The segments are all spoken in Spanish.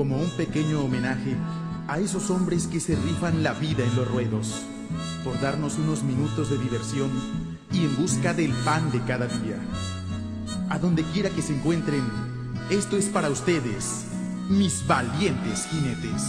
como un pequeño homenaje a esos hombres que se rifan la vida en los ruedos, por darnos unos minutos de diversión y en busca del pan de cada día. A donde quiera que se encuentren, esto es para ustedes, mis valientes jinetes.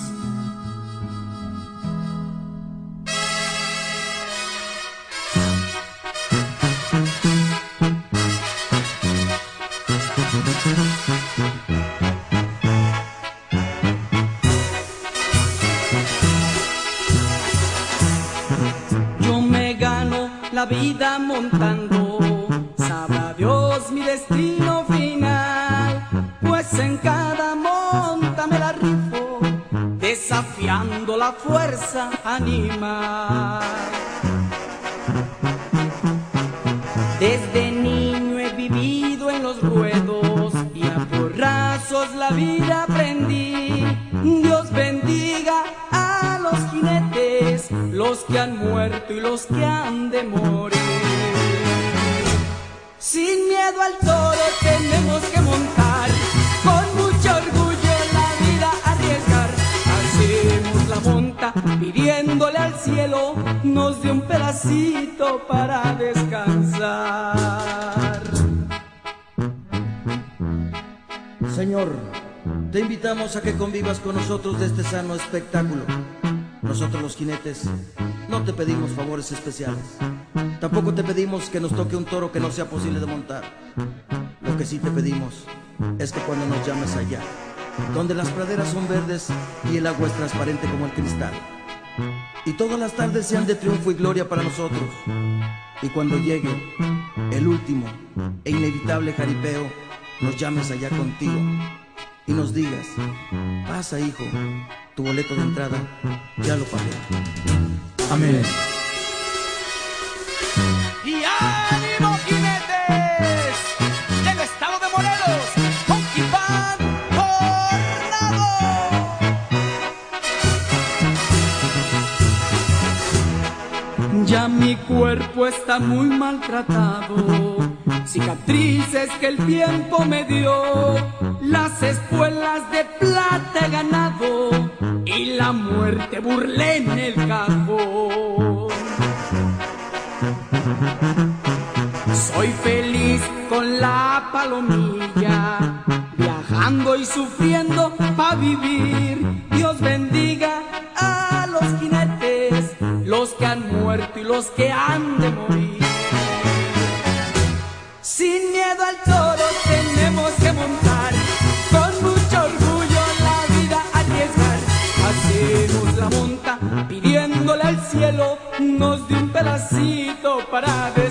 La vida montando, sabrá Dios mi destino final, pues en cada monta me la rifo, desafiando la fuerza animal. Desde niño he vivido en los ruedos y a porrazos la vida aprendí. Los que han muerto y los que han de morir. Sin miedo al toro tenemos que montar, con mucho orgullo la vida arriesgar. Hacemos la monta pidiéndole al cielo, nos dé un pedacito para descansar. Señor, te invitamos a que convivas con nosotros de este sano espectáculo. Nosotros los jinetes no te pedimos favores especiales. Tampoco te pedimos que nos toque un toro que no sea posible de montar. Lo que sí te pedimos es que cuando nos llames allá, donde las praderas son verdes y el agua es transparente como el cristal, y todas las tardes sean de triunfo y gloria para nosotros, y cuando llegue el último e inevitable jaripeo, nos llames allá contigo y nos digas, pasa hijo, tu boleto de entrada ya lo pagué. Amén. ¡Y ánimo, jinetes! Del estado de Morelos, Funky Tornado. Ya mi cuerpo está muy maltratado, cicatrices que el tiempo me dio, las espuelas de plata he ganado muerte burlé en el cajón. Soy feliz con la palomilla, viajando y sufriendo para vivir. Dios bendiga a los jinetes, los que han muerto y los que han de morir. Sin miedo al Hacemos la monta pidiéndole al cielo, nos dé un pedacito para descansar.